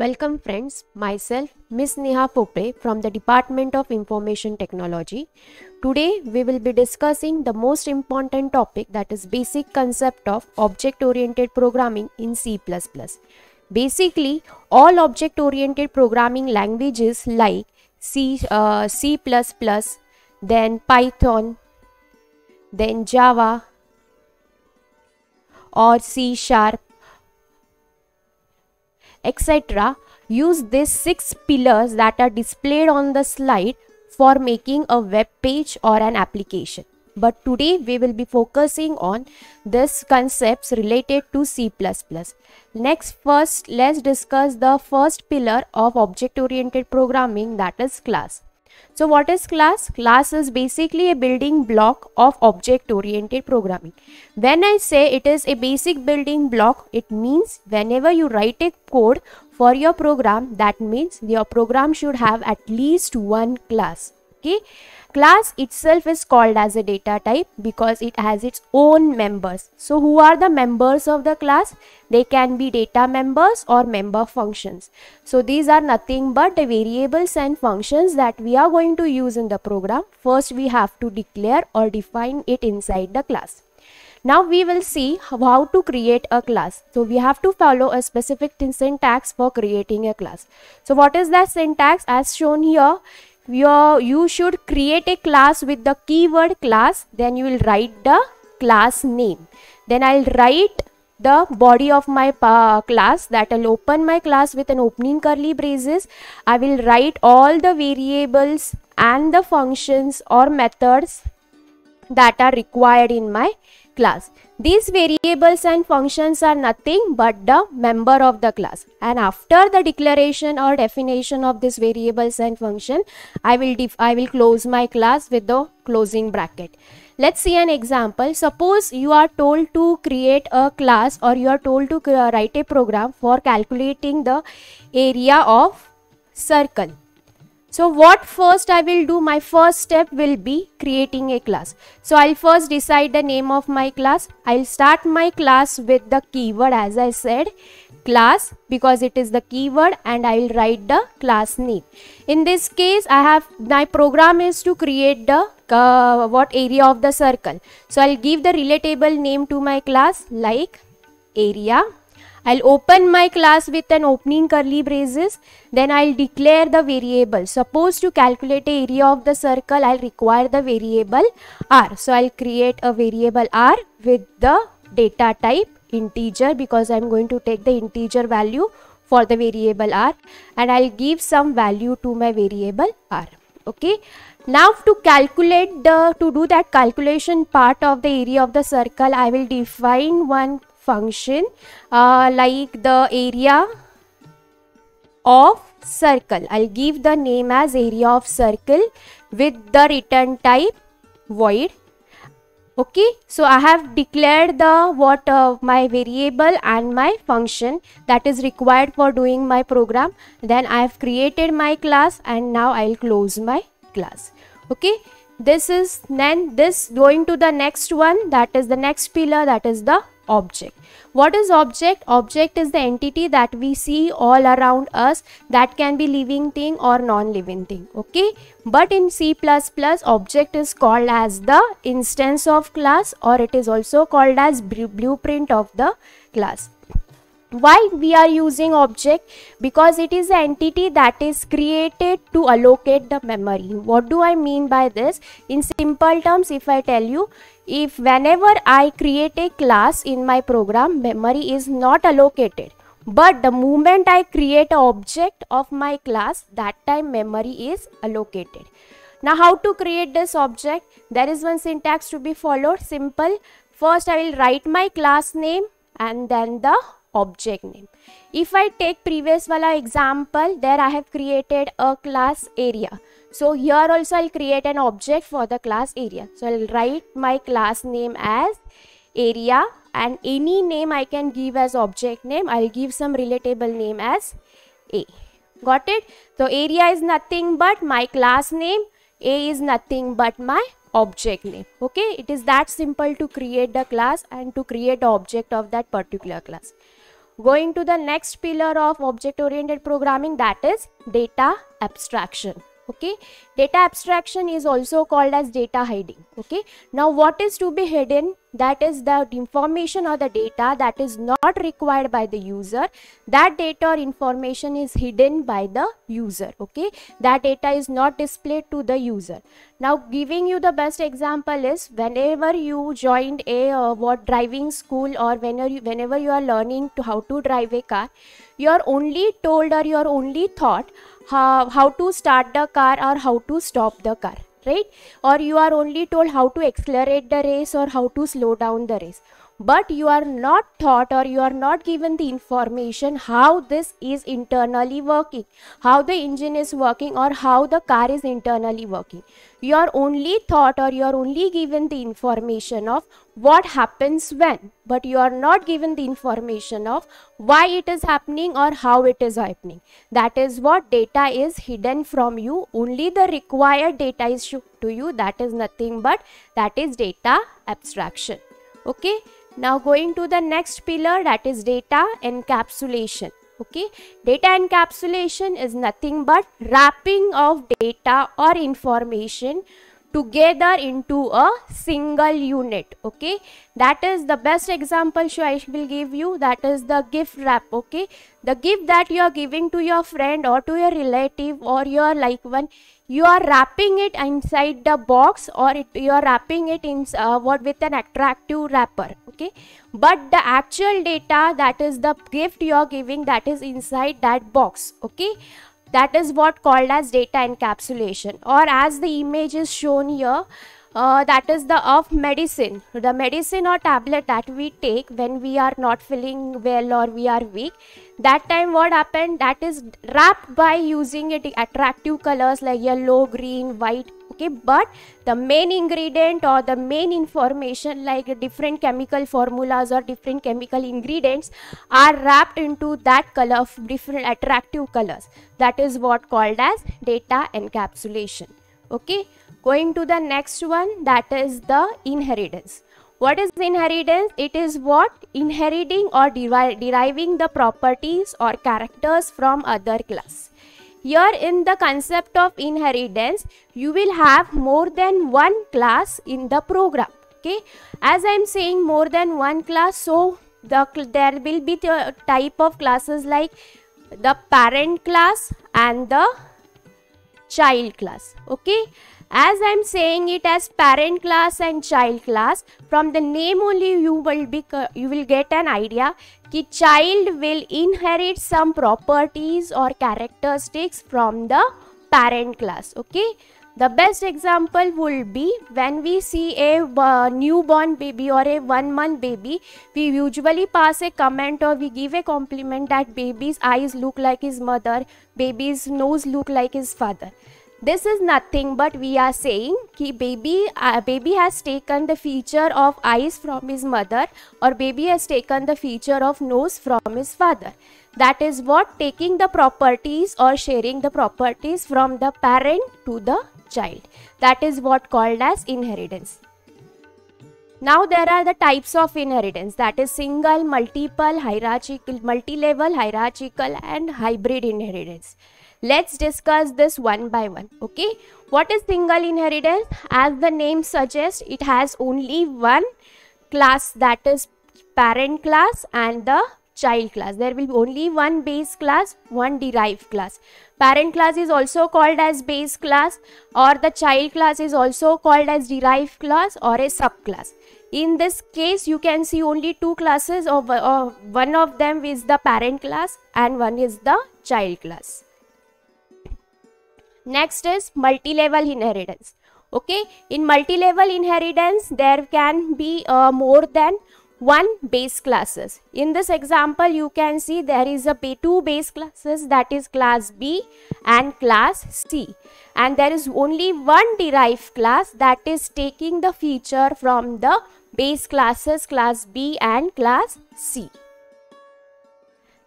Welcome friends, myself Miss Neha Pophale from the Department of Information Technology. Today we will be discussing the most important topic that is basic concept of object oriented programming in C++. Basically all object oriented programming languages like C, uh, C++, then Python, then Java or C Sharp etc. Use these six pillars that are displayed on the slide for making a web page or an application. But today we will be focusing on these concepts related to C++. Next first let's discuss the first pillar of object oriented programming that is class. So what is class? Class is basically a building block of object oriented programming. When I say it is a basic building block, it means whenever you write a code for your program, that means your program should have at least one class. Okay class itself is called as a data type because it has its own members so who are the members of the class they can be data members or member functions so these are nothing but the variables and functions that we are going to use in the program first we have to declare or define it inside the class now we will see how to create a class. So we have to follow a specific syntax for creating a class. So what is that syntax as shown here? You, you should create a class with the keyword class then you will write the class name. Then I'll write the body of my uh, class that I'll open my class with an opening curly braces. I will write all the variables and the functions or methods that are required in my class. These variables and functions are nothing but the member of the class. And after the declaration or definition of these variables and function, I will, I will close my class with the closing bracket. Let's see an example. Suppose you are told to create a class or you are told to write a program for calculating the area of circle so what first I will do, my first step will be creating a class. So I'll first decide the name of my class. I'll start my class with the keyword as I said class because it is the keyword and I will write the class name. In this case I have my program is to create the uh, what area of the circle. So I'll give the relatable name to my class like area I'll open my class with an opening curly braces. Then I'll declare the variable. Suppose to calculate area of the circle, I'll require the variable r. So I'll create a variable r with the data type integer because I'm going to take the integer value for the variable r and I'll give some value to my variable r. Okay. Now to calculate the, to do that calculation part of the area of the circle, I will define one function uh, like the area of circle. I'll give the name as area of circle with the return type void. Okay, so I have declared the what uh, my variable and my function that is required for doing my program. Then I have created my class and now I'll close my class. Okay, this is then this going to the next one that is the next pillar that is the object. What is object? Object is the entity that we see all around us that can be living thing or non-living thing. Okay. But in C++, object is called as the instance of class or it is also called as blueprint of the class why we are using object because it is an entity that is created to allocate the memory what do i mean by this in simple terms if i tell you if whenever i create a class in my program memory is not allocated. But the moment i create an object of my class that time memory is allocated. Now how to create this object? There is one syntax to be followed. Simple. First i will write my class name and then the object name. If I take previous wala example, there I have created a class area. So here also I'll create an object for the class area. So I'll write my class name as area and any name I can give as object name. I'll give some relatable name as A. Got it? So area is nothing but my class name. A is nothing but my object name okay it is that simple to create the class and to create the object of that particular class going to the next pillar of object oriented programming that is data abstraction okay? Data abstraction is also called as data hiding okay? Now what is to be hidden? That is the information or the data that is not required by the user. That data or information is hidden by the user okay? That data is not displayed to the user. Now giving you the best example is whenever you joined a uh, what driving school or whenever you, whenever you are learning to how to drive a car you are only told or you are only taught how, how to start the car or how to stop the car right? Or you are only told how to accelerate the race or how to slow down the race but you are not taught or you are not given the information how this is internally working how the engine is working or how the car is internally working. You are only taught or you are only given the information of what happens when but you are not given the information of why it is happening or how it is happening. That is what data is hidden from you. Only the required data is shown to you. That is nothing but that is data abstraction. Okay now going to the next pillar that is data encapsulation. Okay, data encapsulation is nothing but wrapping of data or information together into a single unit. Okay? That is the best example so i will give you. That is the gift wrap. Okay? The gift that you are giving to your friend or to your relative or your like one you are wrapping it inside the box or it, you are wrapping it in uh, what with an attractive wrapper okay? But the actual data that is the gift you are giving that is inside that box okay? That is what called as data encapsulation. Or as the image is shown here uh, that is the of medicine. The medicine or tablet that we take when we are not feeling well or we are weak that time what happened? That is wrapped by using it attractive colors like yellow green white okay? But the main ingredient or the main information like different chemical formulas or different chemical ingredients are wrapped into that color of different attractive colors. That is what called as data encapsulation okay Going to the next one that is the inheritance. What is inheritance? It is what? Inheriting or deri deriving the properties or characters from other class. Here in the concept of inheritance, you will have more than one class in the program. Okay. As I am saying more than one class, so the, there will be the type of classes like the parent class and the child class. Okay as i'm saying it as parent class and child class from the name only you will be you will get an idea कि child will inherit some properties or characteristics from the parent class okay the best example would be when we see a uh, newborn baby or a one month baby we usually pass a comment or we give a compliment that baby's eyes look like his mother baby's nose look like his father. This is nothing but we are saying कि baby uh, baby has taken the feature of eyes from his mother or baby has taken the feature of nose from his father. That is what taking the properties or sharing the properties from the parent to the child that is what called as inheritance now there are the types of inheritance that is single multiple hierarchical multi-level hierarchical and hybrid inheritance Let's discuss this one by one. Okay. What is single inheritance? As the name suggests, it has only one class that is parent class and the child class. There will be only one base class, one derived class. Parent class is also called as base class or the child class is also called as derived class or a subclass. In this case, you can see only two classes of uh, one of them is the parent class and one is the child class. Next is multi-level inheritance. Okay, in multi-level inheritance, there can be uh, more than one base classes. In this example, you can see there is a two base classes that is class B and class C. And there is only one derived class that is taking the feature from the base classes class B and class C.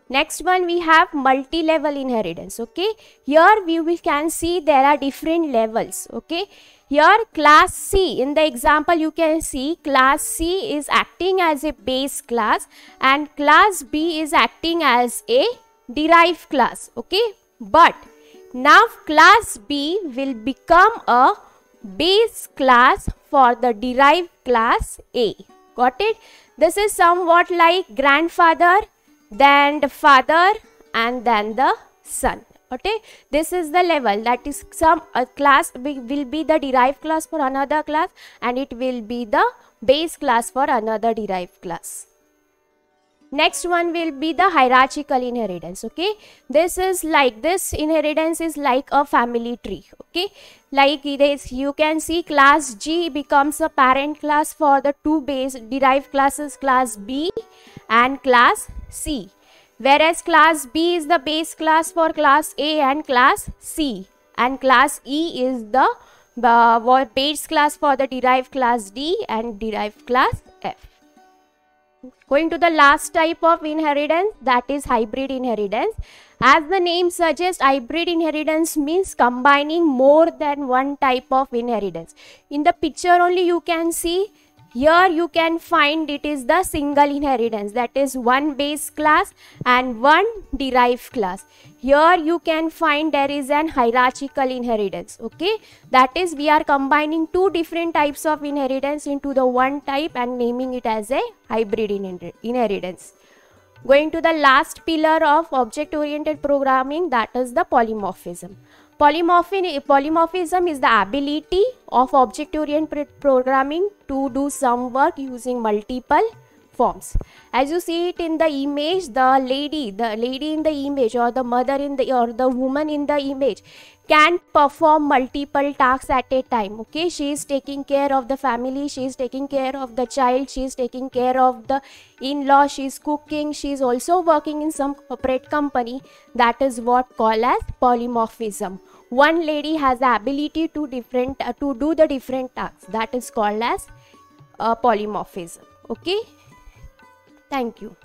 next one we have multi-level inheritance okay here we, we can see there are different levels okay here class c. In the example you can see class c is acting as a base class and class b is acting as a derived class okay? But now class b will become a base class for the derived class a. Got it? This is somewhat like grandfather then the father and then the son okay? This is the level. That is some a class will be the derived class for another class and it will be the base class for another derived class. Next one will be the hierarchical inheritance. Okay? This is like this inheritance is like a family tree. Okay? Like this you can see class g becomes a parent class for the two base derived classes class b and class c whereas class b is the base class for class a and class c and class e is the uh, base class for the derived class d and derived class f Going to the last type of inheritance that is hybrid inheritance. As the name suggests, hybrid inheritance means combining more than one type of inheritance. In the picture only you can see here you can find it is the single inheritance that is one base class and one derived class. Here you can find there is an hierarchical inheritance. Okay, that is we are combining two different types of inheritance into the one type and naming it as a hybrid inheritance. Going to the last pillar of object oriented programming that is the polymorphism. Polymorphism is the ability of object-oriented programming to do some work using multiple forms. As you see it in the image, the lady, the lady in the image or the mother in the or the woman in the image can perform multiple tasks at a time. Okay, she is taking care of the family, she is taking care of the child, she is taking care of the in-law, she is cooking, she is also working in some corporate company. That is what called as polymorphism one lady has the ability to different uh, to do the different tasks that is called as uh, polymorphism okay thank you